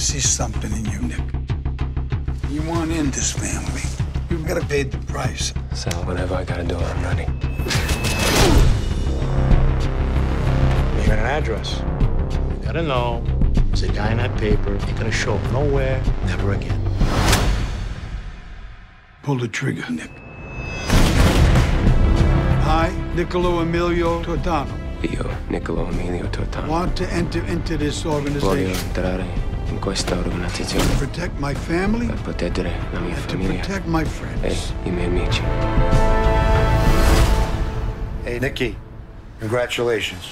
see something in you, Nick. You want in this family. You've got to pay the price. So whatever I gotta do, I'm ready. You got an address. You gotta know. There's a guy in that paper. Ain't gonna show up nowhere, never again. Pull the trigger, Nick. I, Niccolo Emilio Tortano, Io, Niccolo Emilio Tortano, want to enter into this voglio organization entrare in questa to organizzazione protect my family per proteggere la mia and to famiglia protect my e friends. i miei amici. Hey, Nikki. Congratulations.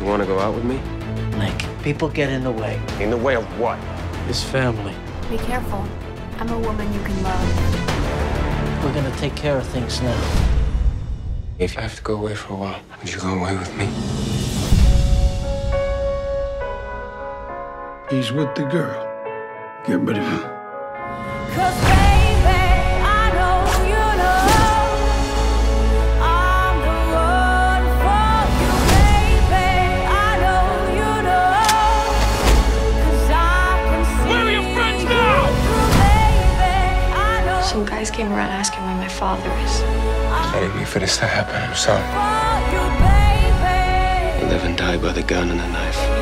You wanna go out with me? Nick, people get in the way. In the way of what? His family. Be careful. I'm a woman you can love. We're gonna take care of things now. If I have to go away for a while, would you go away with me? He's with the girl. Get rid of him. Cause baby, I know you know I'm the one for you, baby. I know you know 'Cause I can see Where are your friends now? baby, I know Some guys came around asking where my father is. I didn't mean for this to happen. I'm sorry. you, baby. I live and die by the gun and the knife.